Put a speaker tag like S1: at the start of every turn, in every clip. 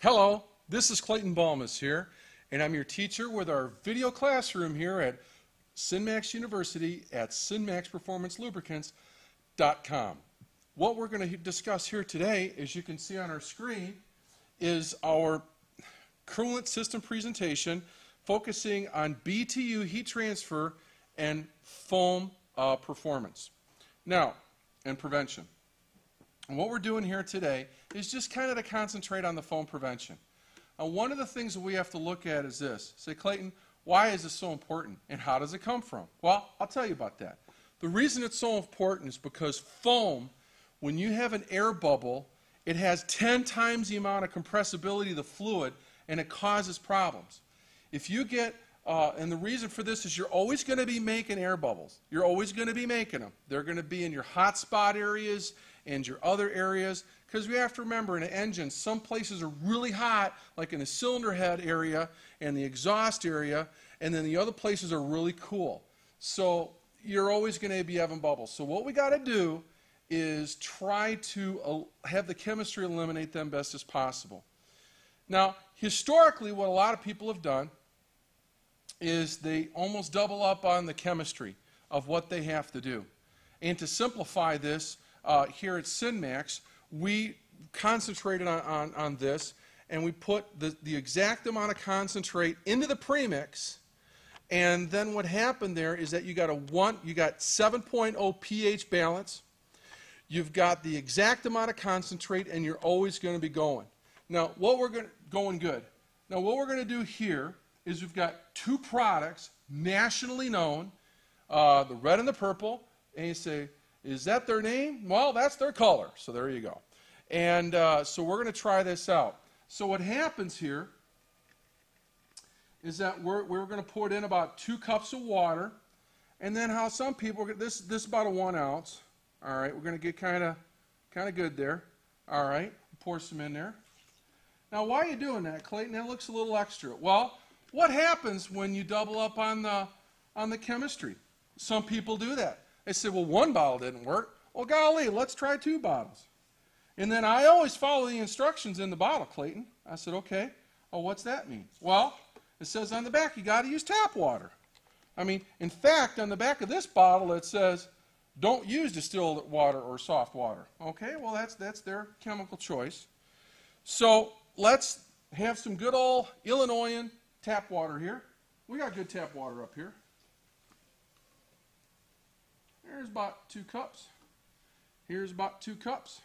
S1: Hello, this is Clayton Balmas here, and I'm your teacher with our video classroom here at SynMax University at synmaxperformancelubricants.com. What we're going to discuss here today, as you can see on our screen, is our coolant system presentation focusing on BTU heat transfer and foam uh, performance. Now, and prevention. And what we're doing here today is just kind of to concentrate on the foam prevention. Now, one of the things that we have to look at is this. Say, Clayton, why is this so important and how does it come from? Well, I'll tell you about that. The reason it's so important is because foam, when you have an air bubble, it has 10 times the amount of compressibility of the fluid and it causes problems. If you get, uh, and the reason for this is you're always going to be making air bubbles. You're always going to be making them. They're going to be in your hot spot areas and your other areas. Because we have to remember in an engine, some places are really hot, like in the cylinder head area and the exhaust area, and then the other places are really cool. So you're always going to be having bubbles. So what we got to do is try to uh, have the chemistry eliminate them best as possible. Now, historically, what a lot of people have done is they almost double up on the chemistry of what they have to do. And to simplify this, uh, here at SynMax, we concentrated on, on, on, this and we put the, the exact amount of concentrate into the premix. And then what happened there is that you got a one, you got 7.0 pH balance. You've got the exact amount of concentrate, and you're always going to be going. Now, what we're going going good. Now, what we're going to do here is we've got two products nationally known, uh, the red and the purple, and you say, is that their name? Well, that's their color. So there you go. And uh, so we're going to try this out. So what happens here is that we're, we're going to put in about two cups of water. And then how some people, this, this is about a one ounce. All right, we're going to get kind of kind of good there. All right, pour some in there. Now, why are you doing that, Clayton? That looks a little extra. Well, what happens when you double up on the, on the chemistry? Some people do that. They said, well, one bottle didn't work. Well, golly, let's try two bottles. And then I always follow the instructions in the bottle, Clayton. I said, okay. Oh, what's that mean? Well, it says on the back you got to use tap water. I mean, in fact, on the back of this bottle it says, don't use distilled water or soft water. Okay, well, that's, that's their chemical choice. So let's have some good old Illinoisan tap water here. We got good tap water up here. Here's about two cups. Here's about two cups.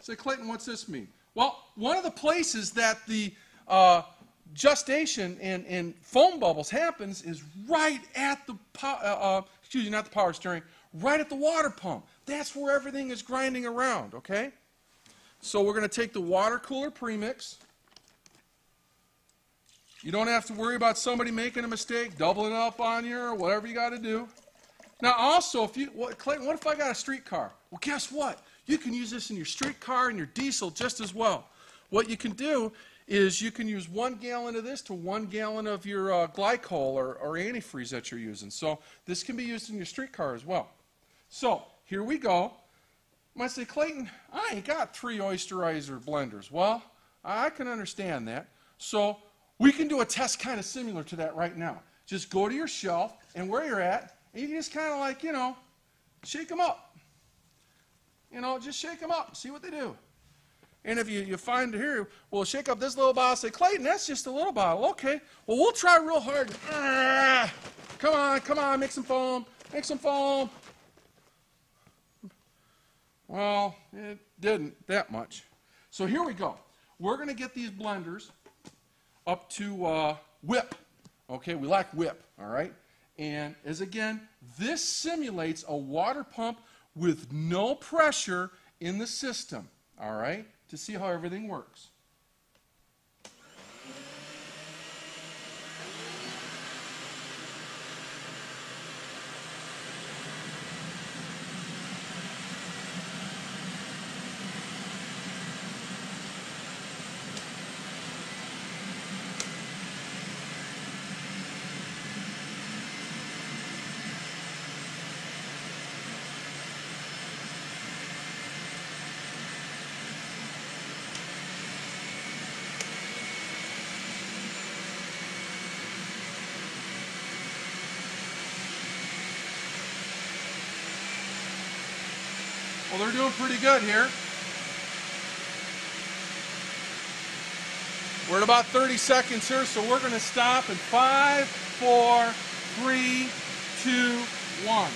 S1: Say, Clayton, what's this mean? Well, one of the places that the uh, gestation and, and foam bubbles happens is right at the, uh, uh, excuse me, not the power steering, right at the water pump. That's where everything is grinding around, okay? So we're going to take the Water Kooler premix. You don't have to worry about somebody making a mistake, doubling up on you, or whatever you got to do. Now, also, if you, what, Clayton, what if I got a streetcar? Well, guess what? You can use this in your streetcar and your diesel just as well. What you can do is you can use one gallon of this to one gallon of your uh, glycol or, or antifreeze that you're using. So this can be used in your streetcar as well. So here we go. You might say, Clayton, I ain't got three Osterizer blenders. Well, I can understand that. So we can do a test kind of similar to that right now. Just go to your shelf and where you're at, and you can just kind of like, you know, shake them up. You know, just shake them up, see what they do. And if you, you find here, we'll shake up this little bottle, say, Clayton, that's just a little bottle. Okay, well, we'll try real hard. Ah, come on, come on, make some foam, make some foam. Well, it didn't that much. So here we go. We're going to get these blenders up to uh, whip. Okay, we like whip, all right? And as again, this simulates a water pump with no pressure in the system, all right, to see how everything works. Well, they're doing pretty good here. We're at about 30 seconds here, so we're going to stop in five, four, three, two, one.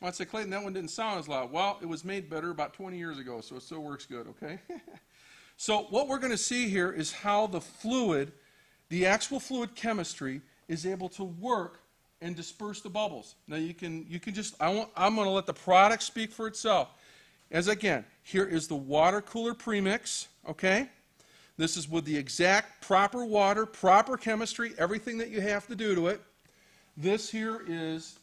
S1: I say, Clayton, that one didn't sound as loud. Well, it was made better about 20 years ago, so it still works good, okay? so what we're going to see here is how the fluid, the actual fluid chemistry, is able to work and disperse the bubbles. Now you can you can just I want I'm going to let the product speak for itself. As again, here is the Water Kooler premix, okay? This is with the exact proper water, proper chemistry, everything that you have to do to it. This here is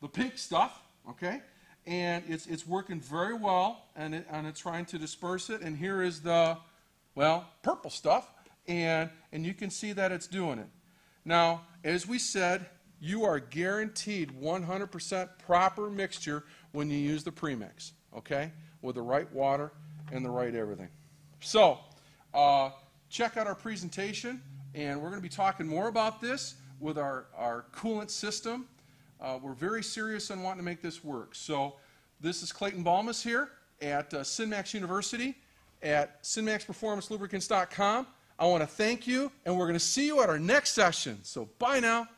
S1: the pink stuff, okay? And it's, it's working very well, and, it, and it's trying to disperse it. And here is the, well, purple stuff, and, and you can see that it's doing it. Now, as we said, you are guaranteed 100% proper mixture when you use the premix, okay? With the right water and the right everything. So, uh, check out our presentation, and we're going to be talking more about this with our, our coolant system. Uh, we're very serious on wanting to make this work. So, this is Clayton Balmus here at uh, SynMax University at synmaxperformancelubricants.com. I want to thank you, and we're going to see you at our next session. So, bye now.